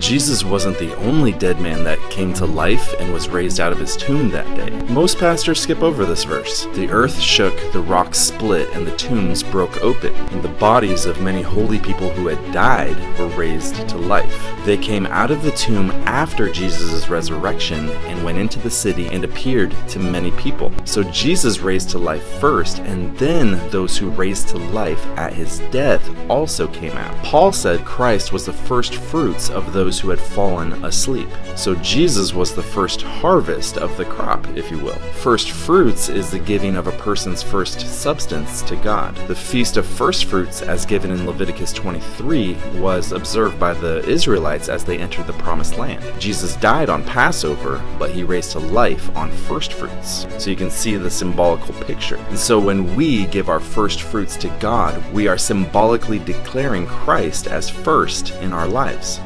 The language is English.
Jesus wasn't the only dead man that came to life and was raised out of his tomb that day. Most pastors skip over this verse. The earth shook, the rocks split, and the tombs broke open, and the bodies of many holy people who had died were raised to life. They came out of the tomb after Jesus' resurrection and went into the city and appeared to many people. So Jesus raised to life first, and then those who raised to life at his death also came out. Paul said Christ was the first fruits of those those who had fallen asleep. So Jesus was the first harvest of the crop, if you will. First fruits is the giving of a person's first substance to God. The feast of first fruits, as given in Leviticus 23, was observed by the Israelites as they entered the promised land. Jesus died on Passover, but he raised to life on first fruits. So you can see the symbolical picture. And so when we give our first fruits to God, we are symbolically declaring Christ as first in our lives.